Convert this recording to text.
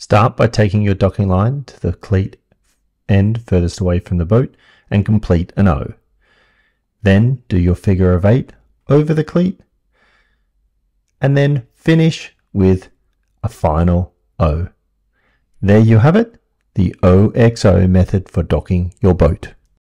Start by taking your docking line to the cleat end furthest away from the boat and complete an O. Then do your figure of eight over the cleat and then finish with a final O. There you have it, the OXO method for docking your boat.